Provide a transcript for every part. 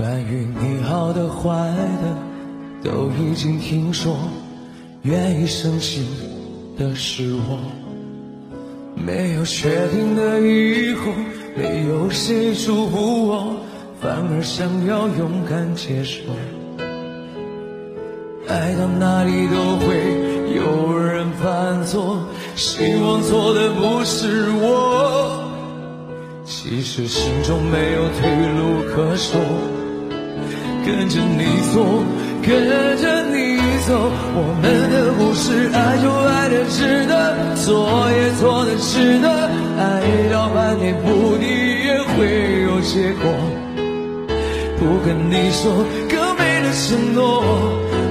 关于你好的坏的，都已经听说。愿意相信的是我，没有确定的以后，没有谁祝福我，反而想要勇敢接受。爱到哪里都会有人犯错，希望错的不是我。其实心中没有退路可守，跟着你走，跟着你走。我们的故事，爱就爱的值得，错也错的值得。爱到半天不地也会有结果。不跟你说更美的承诺。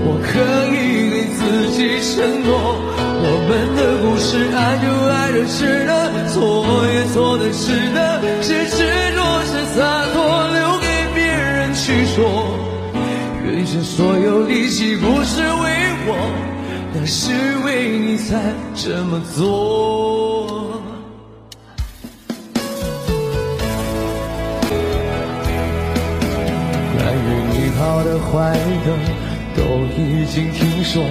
我可以给自己承诺，我们的故事，爱就爱的值得，错也错的值得，愿献所有力气，不是为我，那是为你才这么做。关于你好的坏的。都已经听说，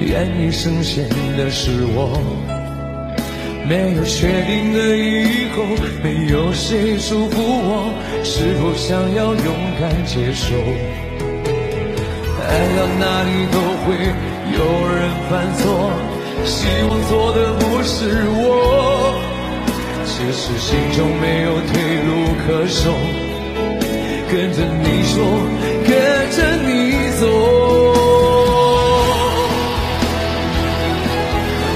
愿意深陷的是我。没有确定的以后，没有谁祝福我，是否想要勇敢接受？爱到哪里都会有人犯错，希望错的不是我。其实心中没有退路可守，跟着你说，跟着你走。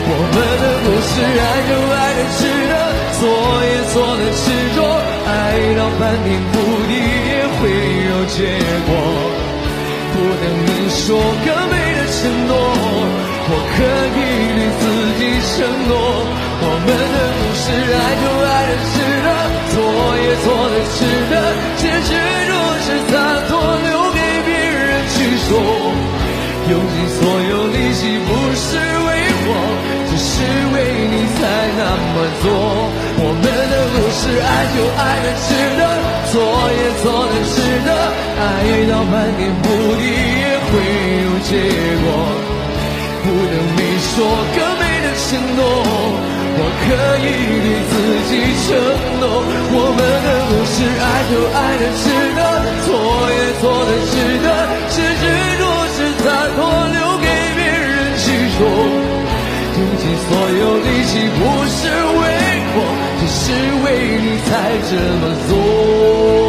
我们的故事，爱就爱的值得，错也错的执着，爱到翻天覆地也会有结果。不等你说更美的承诺，我可以对自己承诺。我们的故事，爱就爱的值得，错也错的值得，是执着是洒脱，留给别人去说。用尽所有力气，不是为我。只是为你才那么做，我们的故事，爱就爱的值得，错也错的值得，爱到翻天结果。不等你说更美的承诺，我可以对自己承诺，我们的故事，爱就爱的值得，错也错的值得，是执着是洒脱，留给别人去说。用尽所有力气，不是为我，只是为你才这么做。